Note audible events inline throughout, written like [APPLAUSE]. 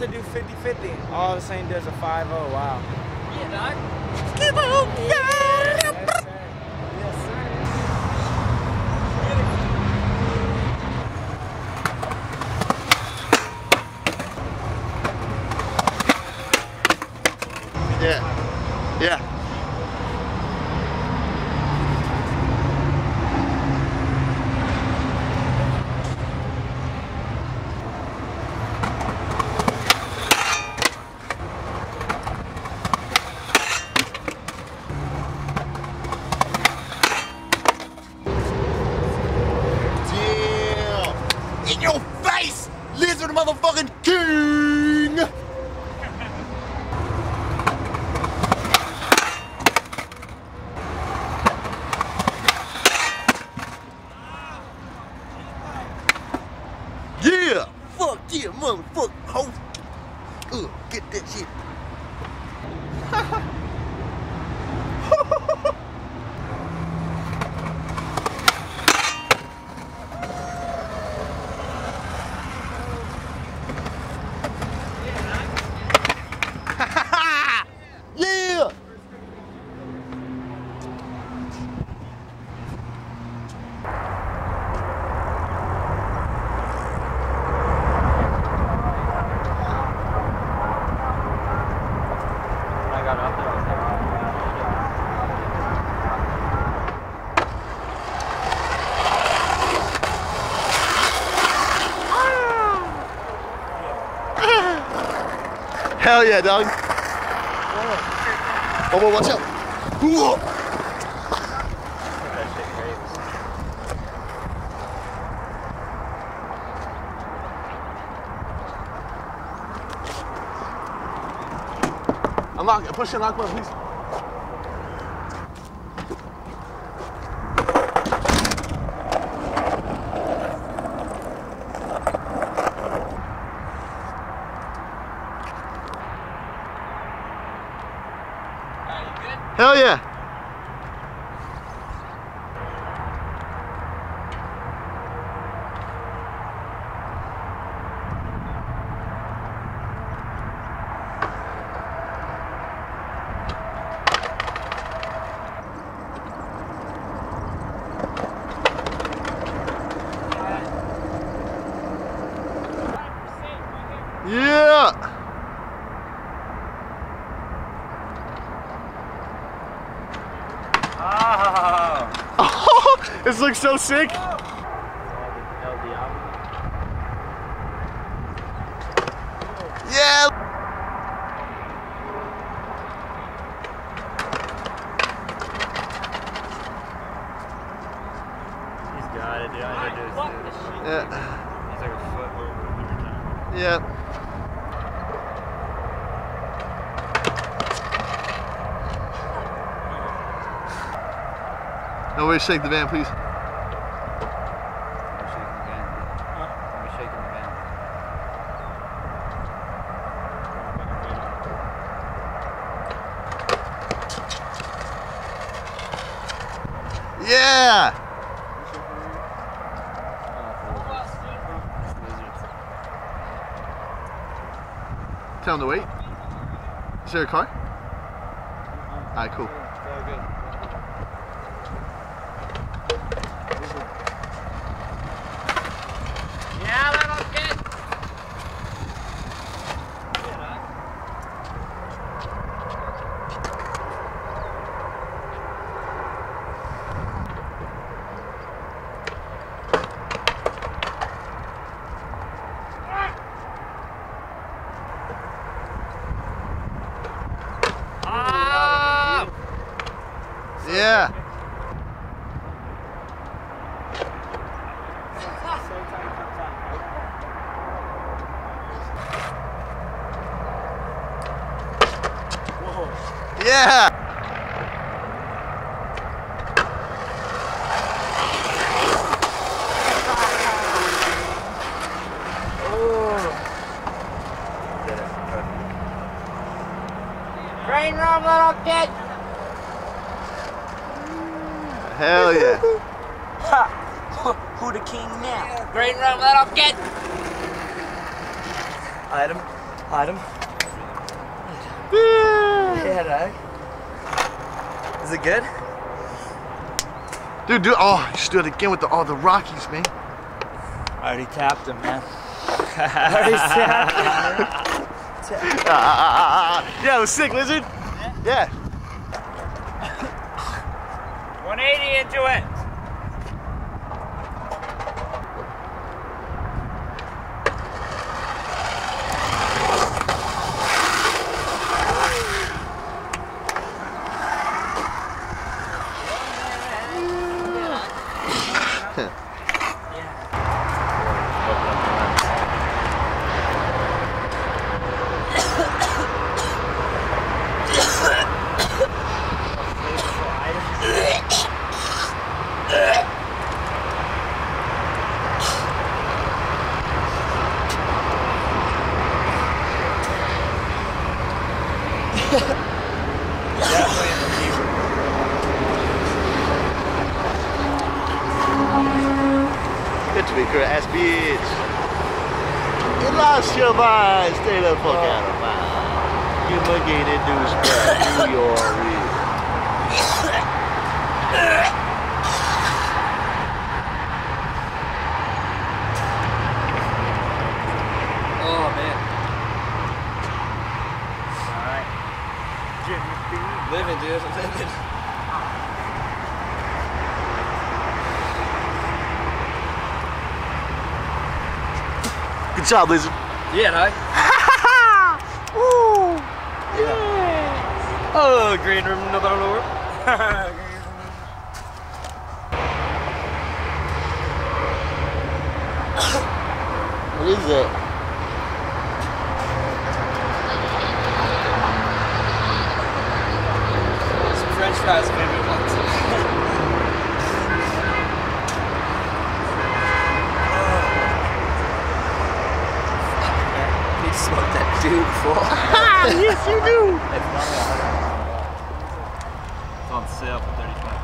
to do 50-50. All of a does a 5-0. Wow. Yes, sir. Yes, sir. Yeah. Yeah. Yeah. In your face, lizard motherfucking king! Yeah! Fuck yeah, motherfucker, hoe! Ugh, get that shit. yeah! I got up there. I was like, Hell yeah, dog. Oh, boy, watch out. Whoa. that shit crazy. Unlock, push and lock please. Hell yeah. Yeah. Oh! this looks so sick. Yeah. He's got it, dude. I introduced it. Yeah. He's like a foot over every time. Yeah. Nobody shake the van, please. I'm shaking the van. I'm shaking the van. Yeah. Tell him to wait. Is there a car? Alright, cool. It's all good. Yeah. Yeah. Green room, little kid. Hell yeah. Who the king now? Green room, little kid. Item. Item. Yeah, dog. Is it good? Dude, dude, oh, you should do it again with the all the Rockies, man. I already tapped him, man. I [LAUGHS] already tapped him. Ah, [LAUGHS] ah. Yeah, it was sick, lizard. Yeah. 180 into it. Good to be ass bitch. You lost your mind. Stay the fuck out of mine. You magated douchebag. Do your real. Oh, man. Alright. Living, dude. Living. Good job, lizard. Yeah, dog. [LAUGHS] Woo. Oh, green room, no better lower. What is that? Some French fries, maybe once. Need to smoke that dude before. yes, you do. It's on sale for 35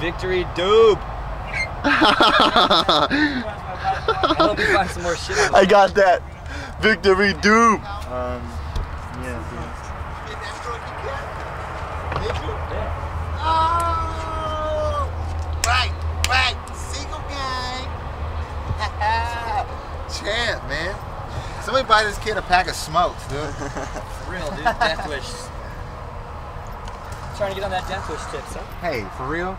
Victory dupe. I hope you find some more shit on I got that. Victory dupe. Um, yeah, Oh! Right, right. Single gang. [LAUGHS] Champ, man. Somebody buy this kid a pack of smokes, dude. [LAUGHS] For real, dude. Deathwish. Trying to get on that Deathwish tip, son. hey, for real?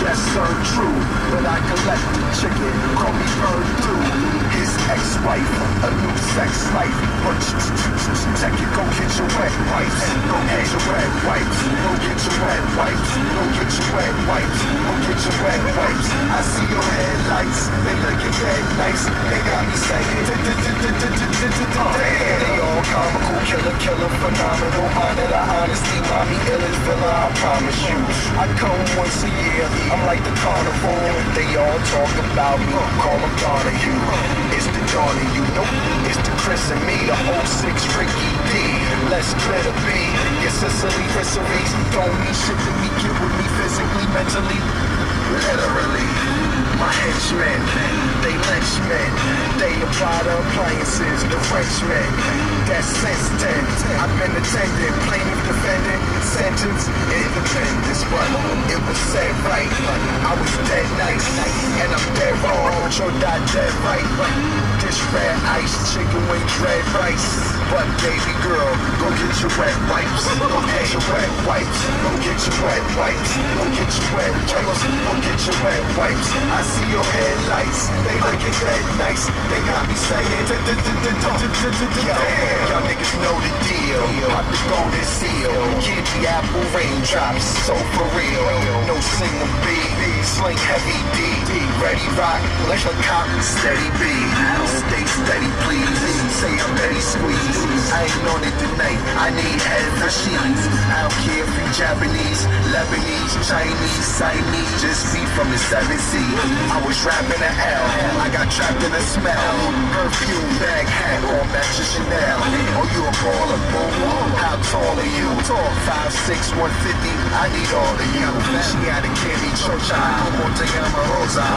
Yes, sir, true. But I collect the chicken. Call me bird through. His ex-wife, a new sex life. But check it, go get your wet wipes. Go get your wet wipes. Go get your wet wipes. Go get your wet wipes. Go get your wet wipes. I see your headlights. They looking dead nice. They got me saying. They all comical, killer, killer, phenomenal. Honor the honesty, mommy, illest filler, I promise you. I come once a year, I'm like the carnival. They all talk about me, call them Donahue. It's the Johnny, you know, it's the Chris and me, the whole six Ricky D. Let's clear the B. Your Sicily fisheries don't mean shit to me. Get with me physically, mentally, literally. My henchmen, they lynchmen, they apply the appliances, the Frenchmen. That's since 10. I've been attending, plaintiff defendant, sentence, independence, but it was said right. I was dead nice, and I'm dead wrong, but you're not dead right. Dish red ice, chicken wings, red rice. But baby girl, go get your wet wipes. Go get your wet wipes. Go get your wet wipes. Go get your wet wipes. Go get your wet wipes. I see your headlights. They looking dead nice. They got me saying, damn. Y'all niggas know the deal. Pop the golden seal. Get the apple raindrops. So for real. No single B. Sling heavy D. Ready rock. A cop. Steady B. Stay steady, please. Say I'm ready, squeeze. I ain't on it tonight. I need head machines. I don't care if you Japanese, Lebanese, Chinese, Siamese. Just be from the seven seas. I was rapping a L. I got trapped in a smell. Perfume, bag, hat, all match Chanel. Oh, you a baller, boo? Tall are you? Tall, five, six, one fifty. I need all of you. She had a candy church. I como te llama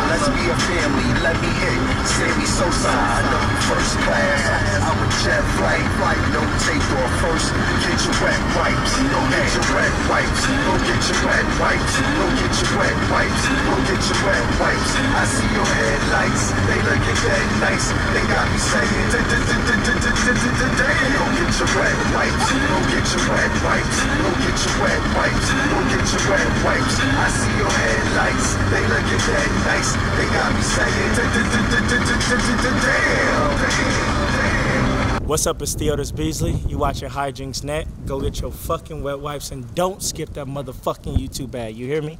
Let's be a family. Let me hit. Sammy Sosa. I know you first class. I'm a jet flight. Flight, no take off first. Get your wet wipes. Go get your wet wipes. Go get your wet wipes. Go get your wet wipes. Go get your wet wipes. I see your headlights. They looking dead nice. They got me saying, damn. Go get your wet wipes. Go get your wet wipes. Go get your wet wipes. Go get your wet wipes. I see your headlights. They looking dead nice. They got me saying. What's up, it's Theotis Beasley. You watching Hijinx Net. Go get your fucking wet wipes and don't skip that motherfucking YouTube ad. You hear me?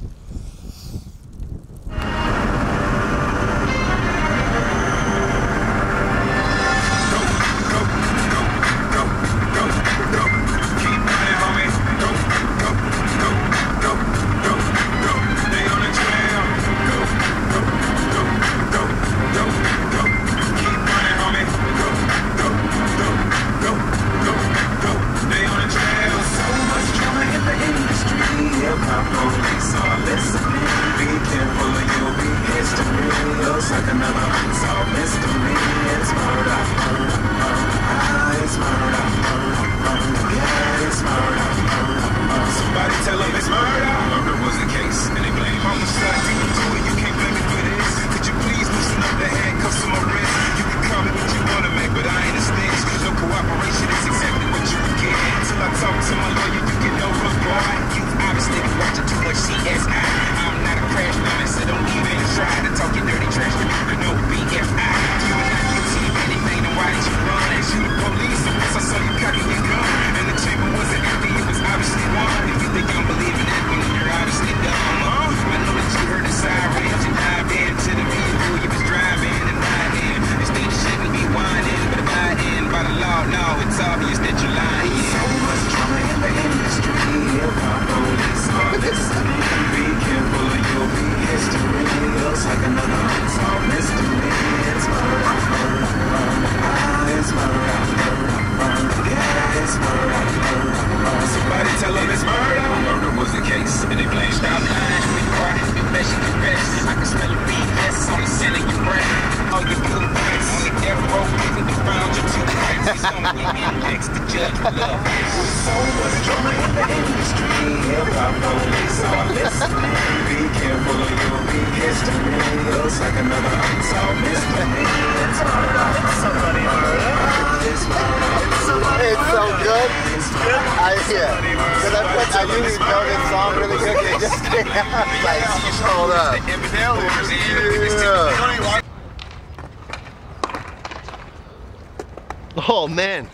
Man,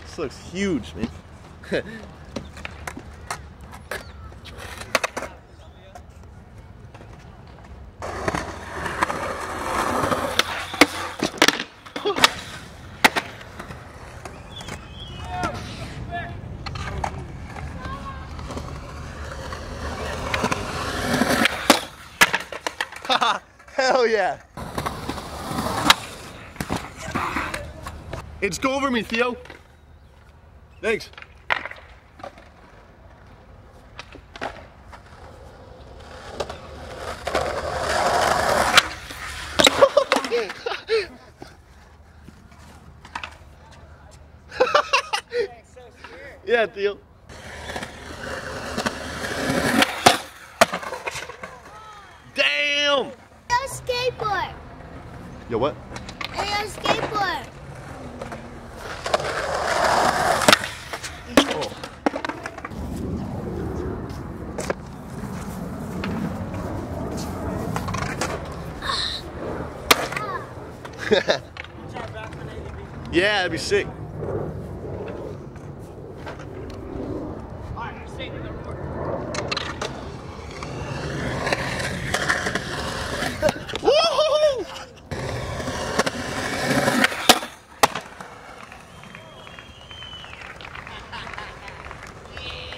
this looks huge, man. [LAUGHS] me, Theo. Thanks. [LAUGHS] yeah, Theo. Damn! Go skateboard. Yo, what? That'd be sick. Woo!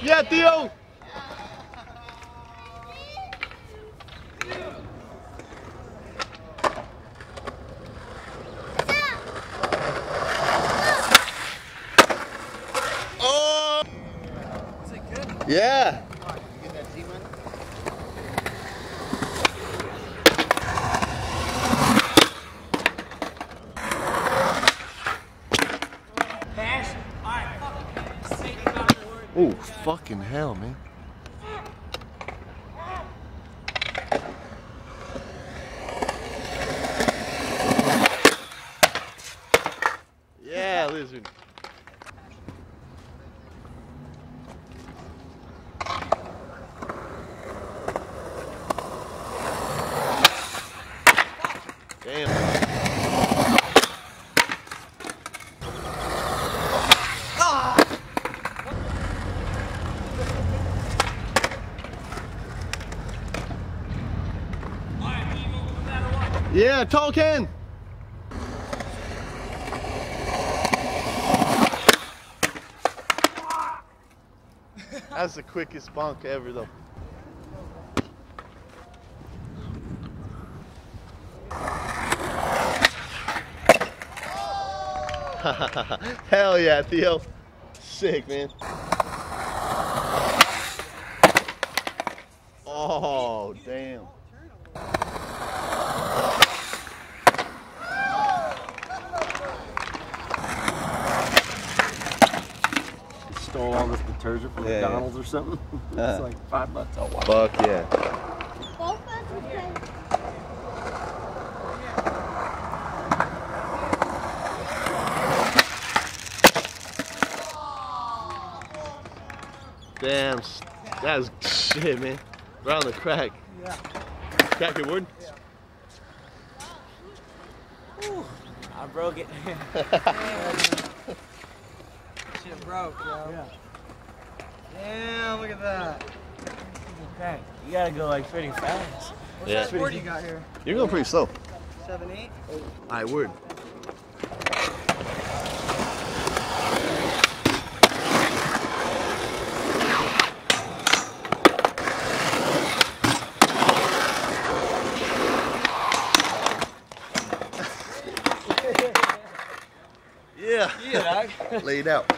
Yeah, Theo. Oh. Yeah. Oh, fucking hell, man. Yeah, lizard. Damn. Can. That's the quickest bonk ever, though. [LAUGHS] Hell yeah, Theo. Sick, man. Oh, damn. Stole all this detergent from Yeah, yeah. McDonald's or something. [LAUGHS] it's Uh. like five bucks. Oh wow. Fuck yeah. Both of us can. Damn, that was shit, man. Right on the crack. Yeah. Crack your word? I broke it. [LAUGHS] [LAUGHS] Shit broke, yo. Yeah. Damn, look at that. Okay, you gotta go like pretty fast. What's Yeah. that board you got here? You're going pretty slow. Seven, eight? Eight. I word. [LAUGHS] Yeah. Yeah. [LAUGHS] Laid out.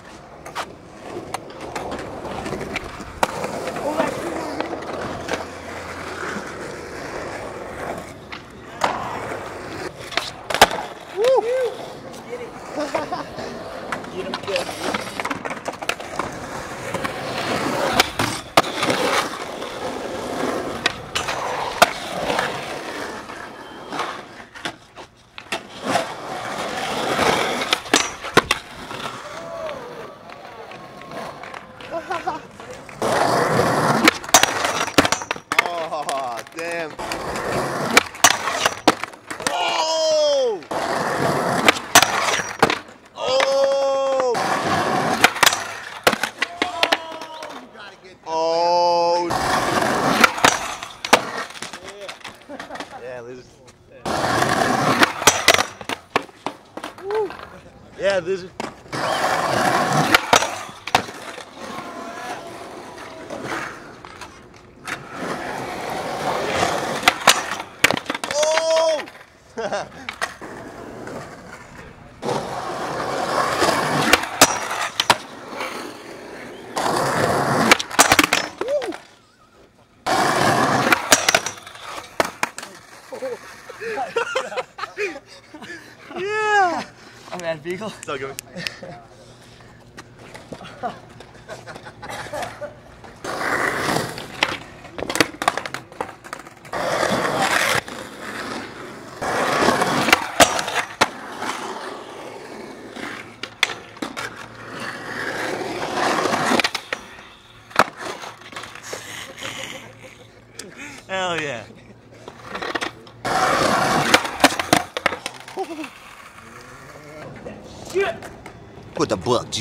Takk.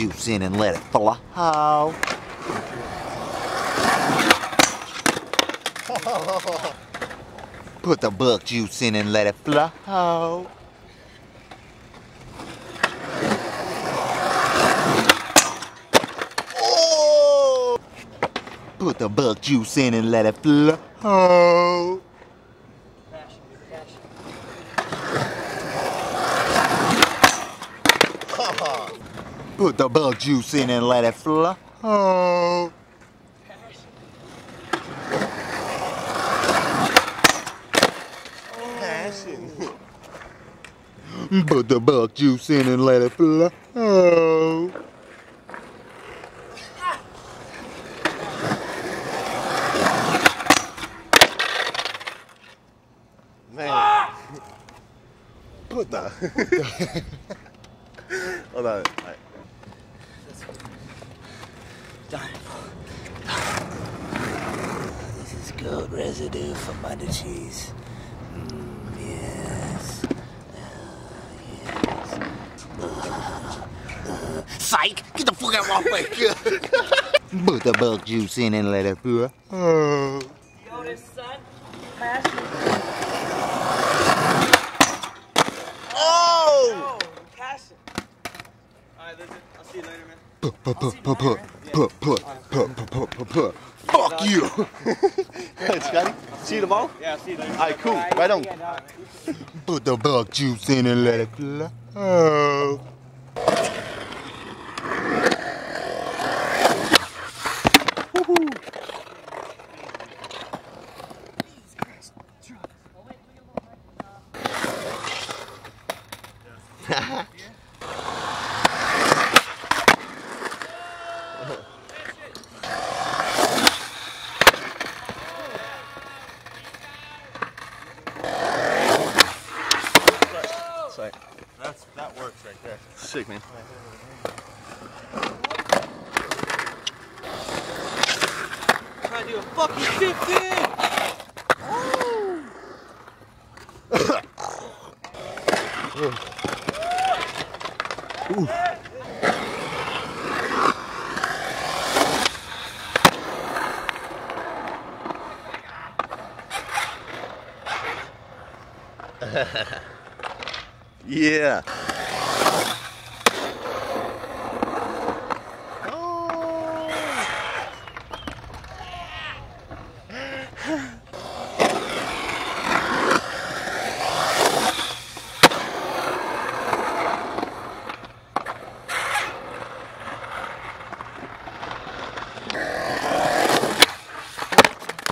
Juice in and let it flow. Oh. Put the buck juice in and let it flow. Oh! Put the buck juice in and let it flow. The bug juice in and let it flow. Passion. Put the bug juice in and let it flow. Man. Put the. [LAUGHS] Hold on. This is good residue from butter cheese. Mm, yes. Uh, yes. Uh, uh. Psych! Get the fuck out of my way! [LAUGHS] Put the bug juice in and let it through. Oh. Oh! Passion. All right. I'll see you later, man. Hey, Scotty, see you tomorrow? Yeah, I'll see you later. All right, cool. Right on. Put the bug juice in and let it flow. That's that works right there. Sick man. Trying to do a fucking 15. Yeah.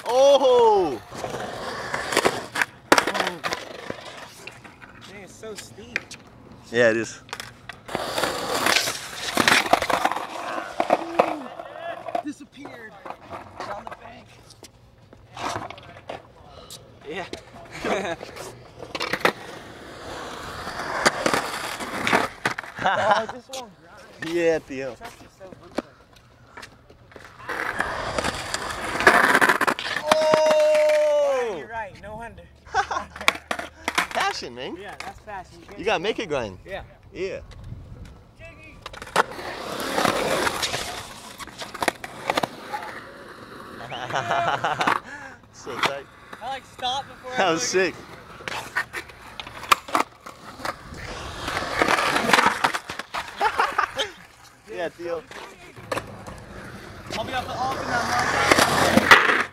Oh! Man, it's so steep. Yeah, it is. Disappeared. Down the bank. Yeah. [LAUGHS] oh, this one. [LAUGHS] Yeah, Theo. Oh! You're right. No wonder. Passion, man. Yeah, that's fast. You, You gotta make it grind. Yeah. Yeah. [LAUGHS] so tight. I like stop before That was sick. [LAUGHS] yeah, Theo. I'll be off the off in that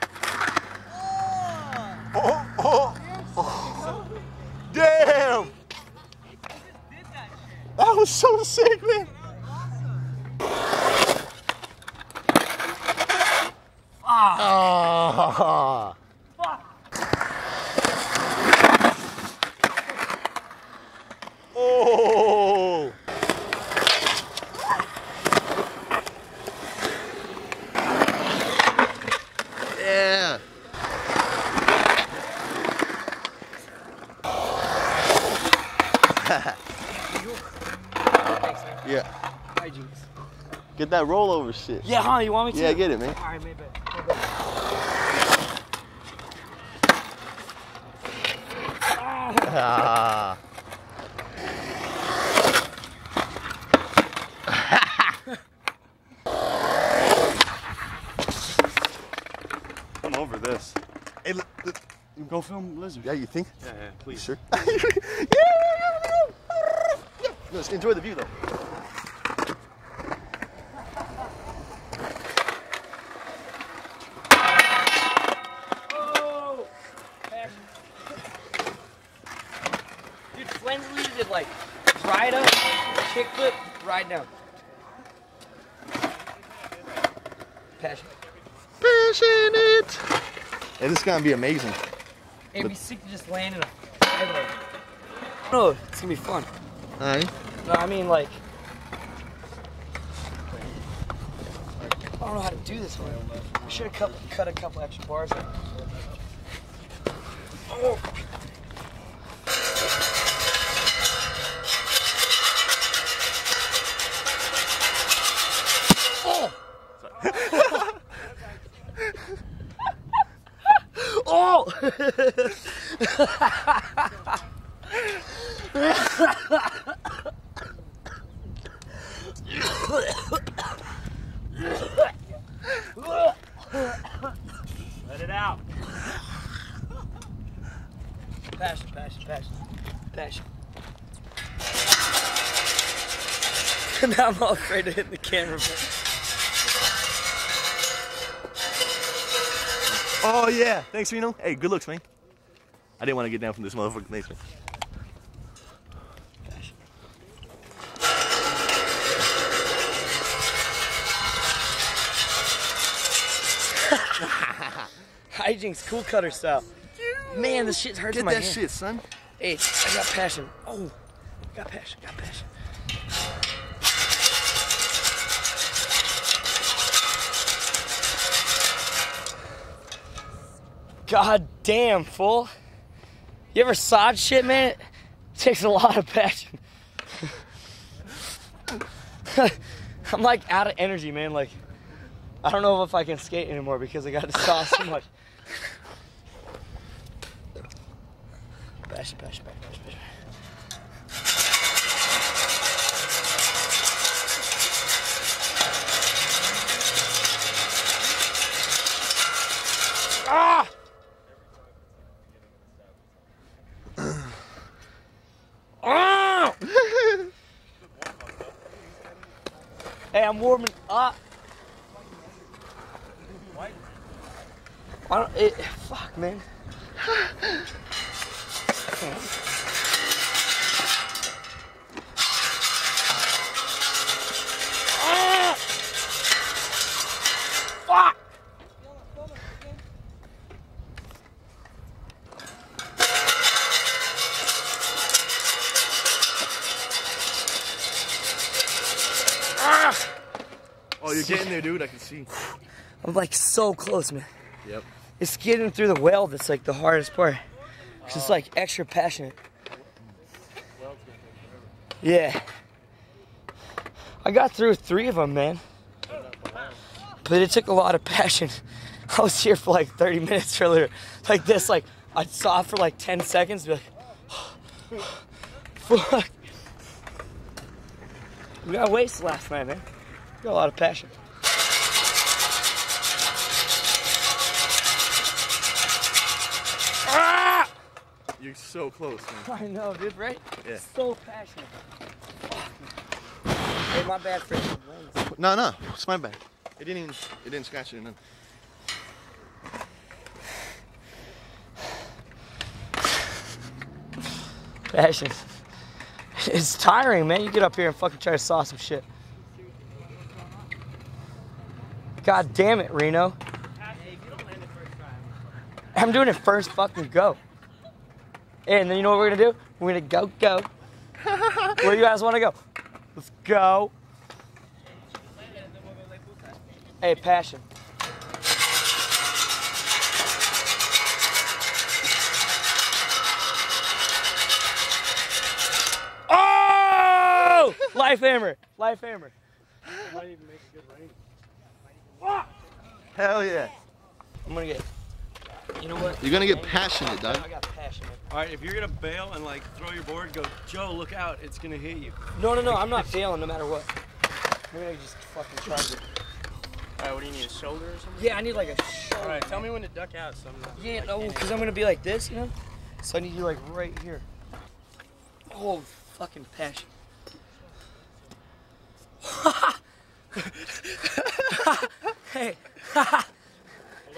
Oh, oh, oh. Damn! That was so sick, man. Ah. Oh. Yeah. yeah. Get that rollover shit. Yeah, huh? You want me to? Yeah, get it, man. All right, maybe. Ah. [LAUGHS] I'm over this. Hey, look, look. Go film lizard. Yeah, you think? Yeah, yeah, please. Sure. [LAUGHS] yeah. Let's enjoy the view though. Hey, this is gonna be amazing. It'd be sick to just land in a headload. No, oh, it's gonna be fun. Alright. No, I mean like. I don't know how to do this one. I should have cut, cut a couple extra bars. out. Oh. Oh. Let it out. Passion, passion, passion, passion. [LAUGHS] now I'm all afraid to hit the camera. Oh yeah. Thanks, Reno. Hey, good looks, man. I didn't want to get down from this motherfucking basement. [LAUGHS] Hijinx, cool cutter style. Man, this shit hurts Get my Get that hand. shit, son. Hey, I got passion. Oh, got passion, got passion. God damn, fool. You ever sawed shit, man? It takes a lot of passion. [LAUGHS] I'm like out of energy, man. Like, I don't know if I can skate anymore because I got to saw so much. Passion, passion, passion, passion, passion. Ah! Ah! hey, I'm warming up. Why don't it? Fuck, man. Ah! Fuck! Ah! Oh, you're getting there, dude. I can see. I'm like so close, man. Yep. It's getting through the weld that's like the hardest part. It's like extra passionate. Yeah. I got through three of them, man. But it took a lot of passion. [LAUGHS] I was here for like 30 minutes earlier. Like this, like I saw for like 10 seconds, be like, [SIGHS] fuck. We got waste last night, man. We got a lot of passion. Ah! You're so close, man. I know, dude, right? Yeah. So passionate. Fuck. Hey, my bad for. No, no, it's my bad. It didn't even. It didn't scratch it. None. Passion. It's tiring, man. You get up here and fucking try to saw some shit. God damn it, Reno. I'm doing it first fucking go. And then you know what we're gonna do? We're gonna go, go. [LAUGHS] Where you guys wanna go? Let's go. Hey, passion. Oh! Life hammer. Life hammer. Hell yeah. I'm gonna get. You know what? You're gonna get passionate, dog. I got passion. passion, man. All right, if you're gonna bail and like throw your board, go, Joe, look out, it's gonna hit you. No, no, no. I'm not failing no matter what. I'm gonna just fucking try it. All right, what do you need, a shoulder or something? Yeah, I need like a shoulder. All right, tell me when to duck out. So I'm not, Yeah, I no, because I'm gonna be like this, you know. So I need you like right here. Oh, fucking passion. [LAUGHS] hey. [LAUGHS] Hold up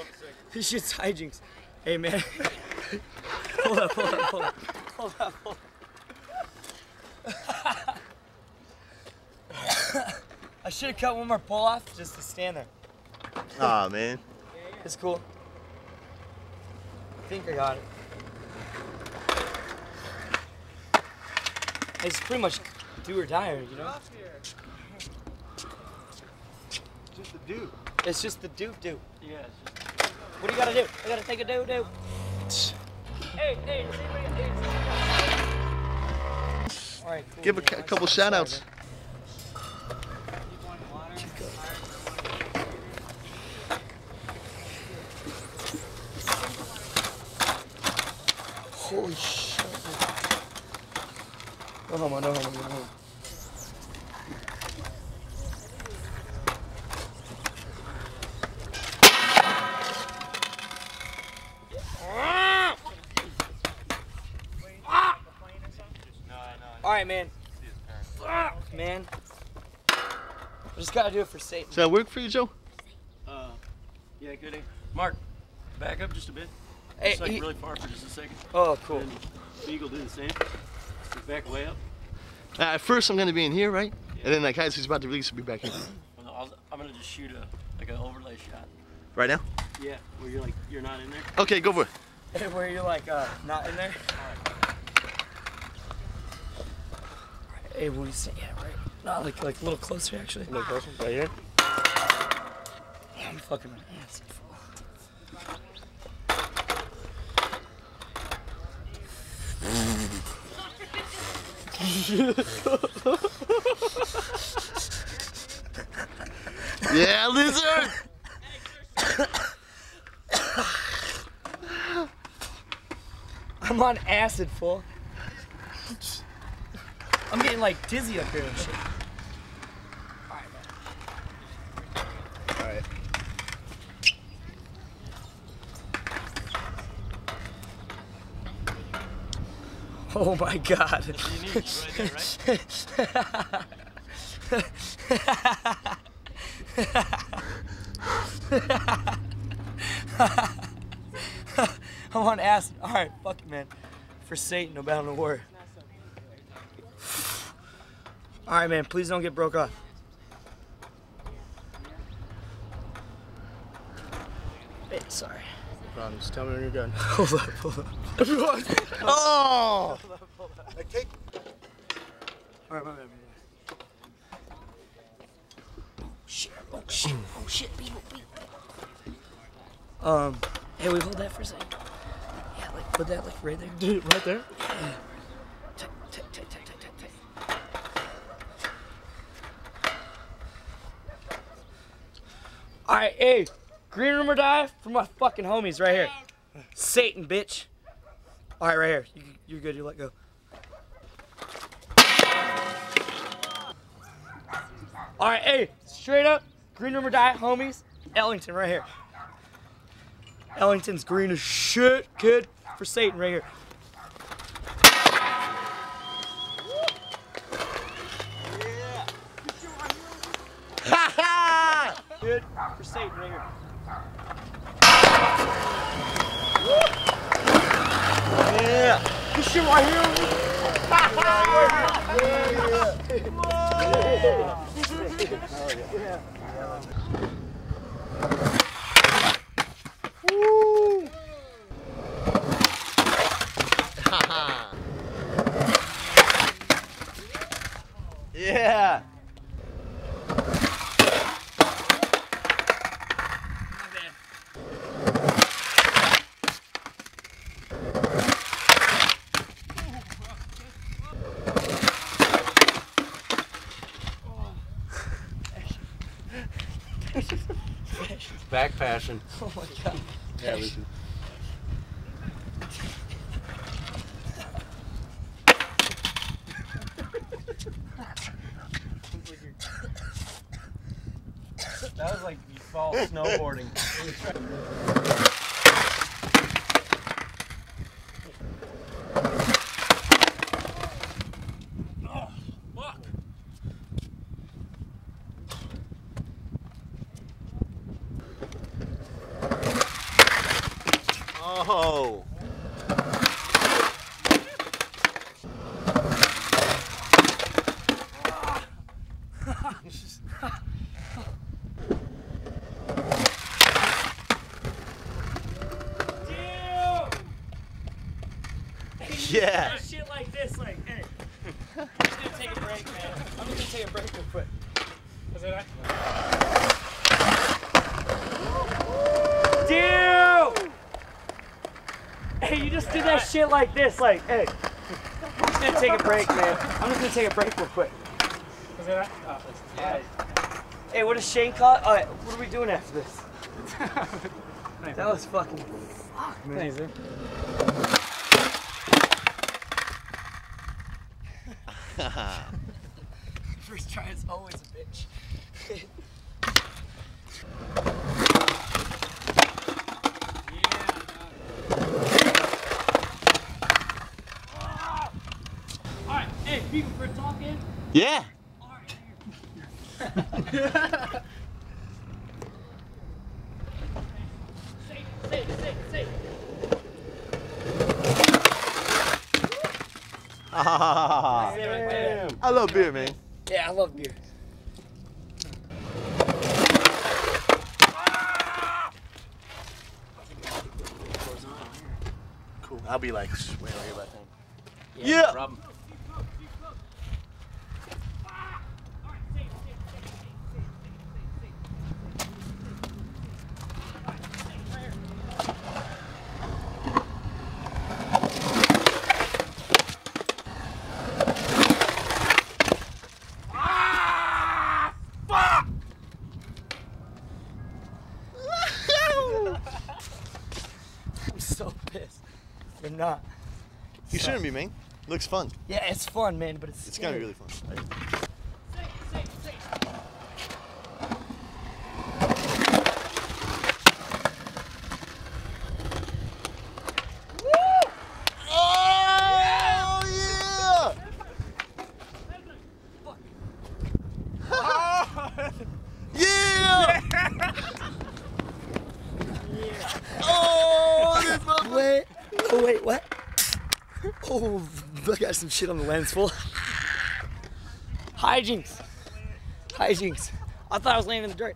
a second. this shit's hijinks. Hey, man. [LAUGHS] hold up, hold up, hold up. Hold up, hold up. I should have cut one more pull off just to stand there. Ah, man. It's cool. I think I got it. It's pretty much do or die, you know? Just a dude. It's just the doop doop. Yeah. What do you gotta do? I gotta take a doo doo. Hey. Give a, cou- couple shout outs. Holy shit. No homo, no homo, no homo. All right, man. Fuck, man. I just gotta do it for Satan. Does that work for you, Joe? Uh, yeah, good. Mark, back up just a bit. Hey, Just like he- really far for just a second. Oh, cool. And Beagle do the same. Just back way up. Uh, at first, I'm going to be in here, right? And then, like, as he's about to release, I'll be back in. Well, no, I'll, I'm gonna just shoot a like an overlay shot. Right now? Yeah, where you're like you're not in there. Okay, go for it. [LAUGHS] Where you're like, uh, not in there? Hey, what do you say? Yeah, right. Not like, like a little closer, actually. A little closer? Right here? I'm fucking my ass. [LAUGHS] Yeah, lizard! I'm on acid, fool. I'm getting like dizzy up here and shit. Alright. Oh my god. You need it right there, right? I'm on acid. Alright, fuck it, man. For Satan, no battle, no war. Alright, man, please don't get broke off. Hey, sorry. problem. Just tell me when you're done. [LAUGHS] [LAUGHS] Hold up, hold up. Oh! Alright, my bad, my bad. Shit, oh shit, oh shit, people. Um, hey, we hold that for a second. Yeah, like, put that like right there. Dude, right there. Tight, tight, tight, tight, tight, tight, tight. Alright, hey, green room or die for my fucking homies right here. Satan, bitch. Alright, right here. You, you're good, you let go. Alright, hey, straight up, green room or die, homies. Ellington right here. Ellington's green as shit, kid. For Satan right here. Good for Satan right here. Yeah! This shit right here. Yeah! Passion. [LAUGHS] Oh my god. Yeah, listen. fall snowboarding. Oh. Yeah. Shit like this, like, hey. I'm just gonna take a break, man. I'm just gonna take a break real quick. Dude! Hey, you just did that shit like this, like, hey. I'm just gonna take a break, man. I'm just gonna take a break real quick. Oh, hey, what does Shane call? All right, what are we doing after this? [LAUGHS] that was fucking. Fuck, man. Thanks, [LAUGHS] [LAUGHS] First try is always a bitch. Alright, hey, people for talking. Yeah. I love beer, man. Yeah, I love beer. Cool. I'll be like way over here by the time. Yeah. I'm so pissed. You're not. You shouldn't be, man. Looks fun. Yeah, it's fun, man, but it's It's gonna be really fun. Oh yeah! Yeah! Oh, Wait. Oh, wait, what? Oh, I got some shit on the lens full. Hijinx. Hijinx. I thought I was laying in the dirt.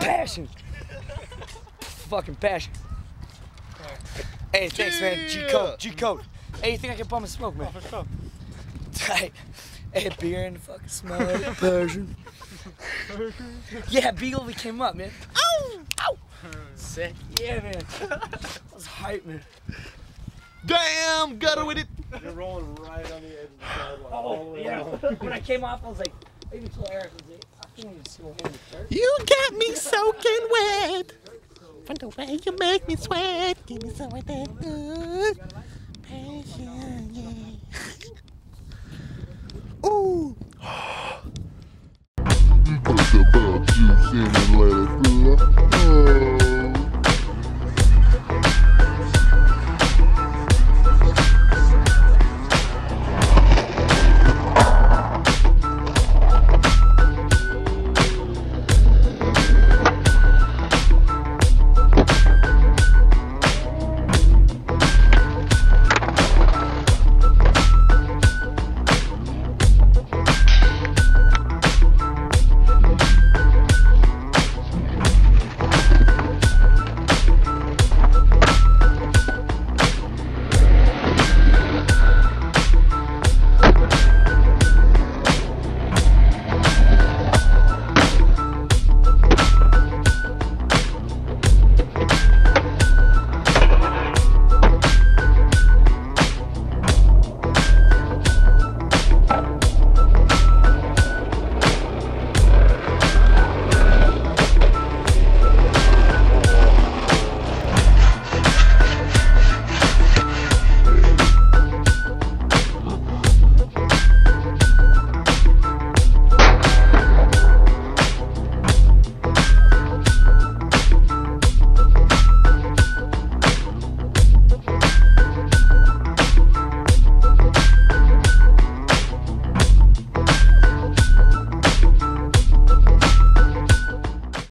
Passion. Fucking passion. Hey, thanks, man. G code. G code. Hey, you think I can bum a smoke, man? Oh, Tight. Hey, beer and fucking smoke. Passion. [LAUGHS] yeah, Beagle, we came up, man sick? Yeah, man. I was hype, man. Damn, gutter with it. You're rolling right on the edge of the. Oh, yeah. [LAUGHS] when I came off, I was like, maybe told Eric, I was like, I can't even see him. You got me soaking wet. From the way you make me sweat, give me some of that good passion, yeah. Ooh. about